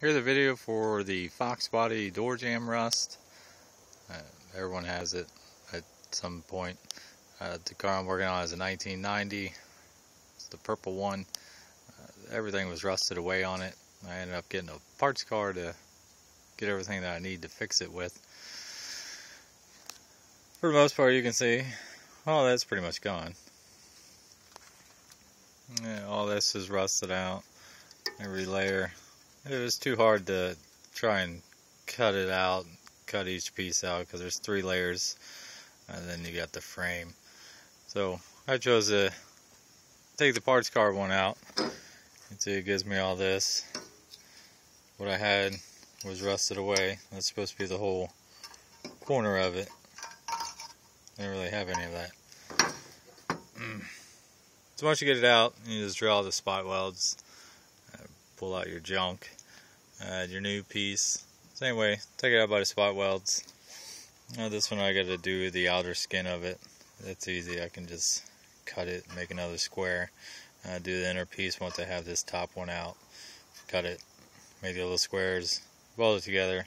Here's a video for the Fox Body door jamb rust. Uh, everyone has it at some point. Uh, the car I'm working on is a 1990. It's the purple one. Uh, everything was rusted away on it. I ended up getting a parts car to get everything that I need to fix it with. For the most part, you can see, oh, that's pretty much gone. Yeah, all this is rusted out. Every layer. It was too hard to try and cut it out, cut each piece out because there's three layers, and then you got the frame. So I chose to take the parts car one out. See, it gives me all this. What I had was rusted away. That's supposed to be the whole corner of it. I didn't really have any of that. So once you get it out, you just drill the spot welds, uh, pull out your junk, add your new piece. Same way, take it out by the spot welds. Now this one I got to do the outer skin of it. That's easy. I can just cut it, make another square. Uh, do the inner piece once I have this top one out. Cut it, make the little squares, weld it together,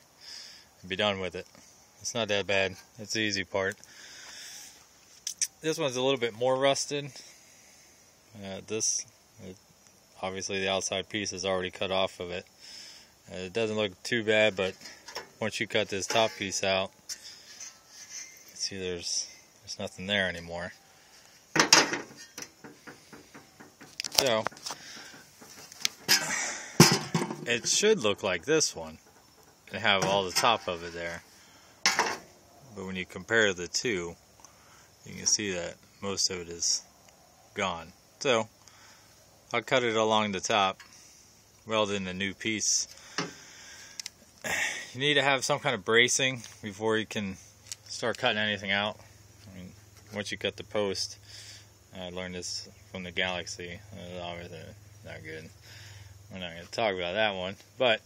and be done with it. It's not that bad. That's the easy part. This one's a little bit more rusted. Uh, this, it, obviously the outside piece is already cut off of it. Uh, it doesn't look too bad, but once you cut this top piece out, see there's there's nothing there anymore. So it should look like this one and have all the top of it there. But when you compare the two, you can see that most of it is gone. So I'll cut it along the top, weld in a new piece. You need to have some kind of bracing before you can start cutting anything out. I mean, once you cut the post, I learned this from the Galaxie. Uh, obviously, not good. We're not going to talk about that one, but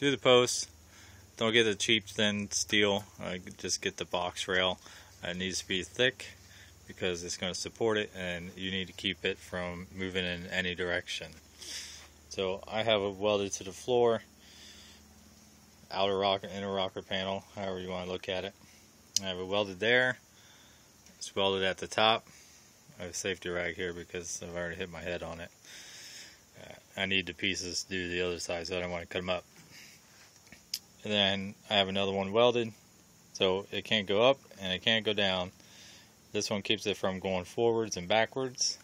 do the post. Don't get the cheap thin steel. Uh, just get the box rail. it needs to be thick because it's going to support it and you need to keep it from moving in any direction. So I have it welded to the floor, outer rocker, inner rocker panel, however you want to look at it. I have it welded there. It's welded at the top. I have a safety rag here because I've already hit my head on it. Uh, I need the pieces to do the other side so I don't want to cut them up. And then I have another one welded so it can't go up and it can't go down this one keeps it from going forwards and backwards.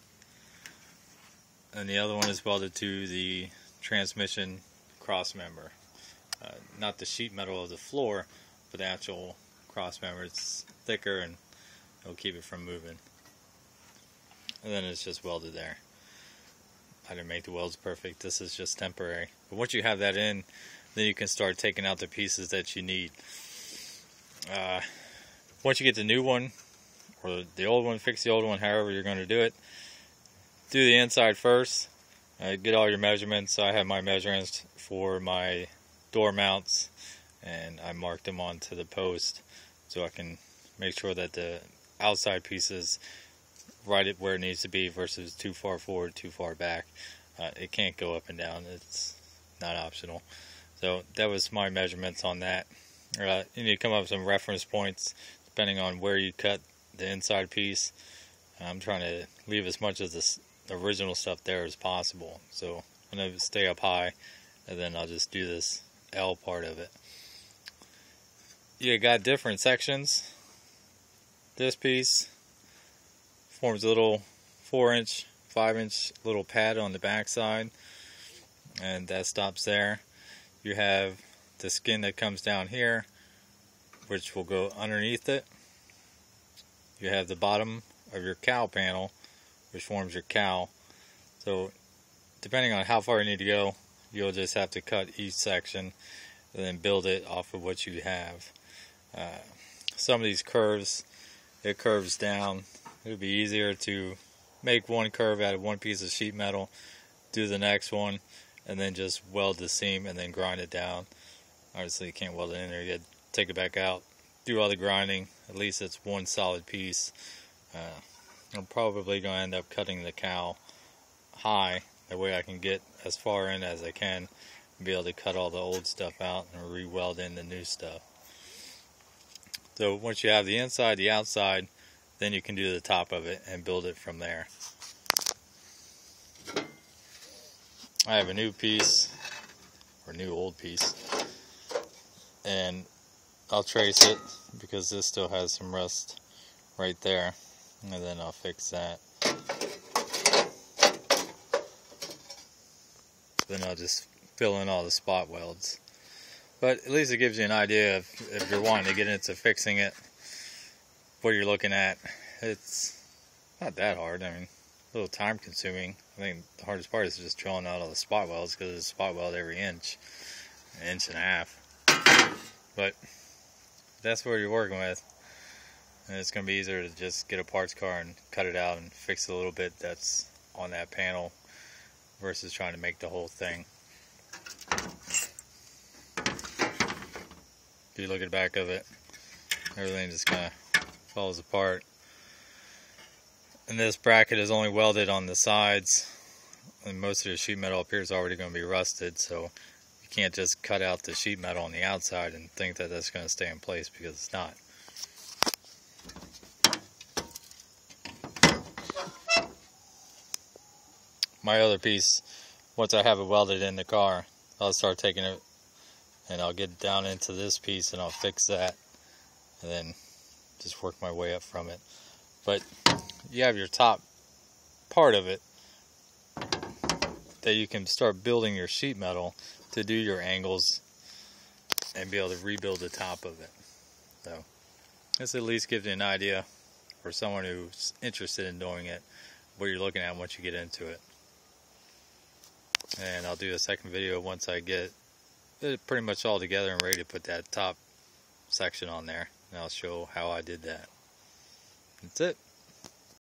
And the other one is welded to the transmission cross member. Uh, not the sheet metal of the floor, but the actual cross member. It's thicker and it'll keep it from moving. And then it's just welded there. I didn't make the welds perfect. This is just temporary. But once you have that in, then you can start taking out the pieces that you need. Uh, once you get the new one, or the old one, fix the old one, however you're going to do it. Do the inside first. Uh, get all your measurements. I have my measurements for my door mounts and I marked them onto the post so I can make sure that the outside pieces right at where it needs to be versus too far forward, too far back. Uh, it can't go up and down. It's not optional. So that was my measurements on that. Uh, you need to come up with some reference points depending on where you cut the inside piece. I'm trying to leave as much of this original stuff there as possible. So I'm going to stay up high and then I'll just do this L part of it. You got different sections. This piece forms a little 4 inch, 5 inch little pad on the back side and that stops there. You have the skin that comes down here which will go underneath it you have the bottom of your cowl panel, which forms your cowl. So depending on how far you need to go, you'll just have to cut each section and then build it off of what you have. Uh, some of these curves, it curves down. It would be easier to make one curve out of one piece of sheet metal, do the next one, and then just weld the seam and then grind it down. Obviously, you can't weld it in there. You take it back out, do all the grinding. At least it's one solid piece. Uh, I'm probably going to end up cutting the cowl high. That way I can get as far in as I can be able to cut all the old stuff out and re-weld in the new stuff. So once you have the inside, the outside, then you can do the top of it and build it from there. I have a new piece, or new old piece, and I'll trace it because this still has some rust right there, and then I'll fix that. Then I'll just fill in all the spot welds. But at least it gives you an idea of if you're wanting to get into fixing it, what you're looking at. It's not that hard. I mean, a little time consuming. I think the hardest part is just drilling out all the spot welds because it's spot weld every inch, an inch and a half. But that's what you're working with. And it's going to be easier to just get a parts car and cut it out and fix a little bit that's on that panel versus trying to make the whole thing. If you look at the back of it, everything just kind of falls apart. And this bracket is only welded on the sides, and most of the sheet metal is already going to be rusted, so you can't just cut out the sheet metal on the outside and think that that's going to stay in place because it's not. My other piece, once I have it welded in the car, I'll start taking it and I'll get down into this piece and I'll fix that and then just work my way up from it. But you have your top part of it that you can start building your sheet metal to do your angles and be able to rebuild the top of it. So this at least gives you an idea for someone who's interested in doing it, what you're looking at once you get into it. And I'll do a second video once I get it pretty much all together and ready to put that top section on there. And I'll show how I did that. That's it.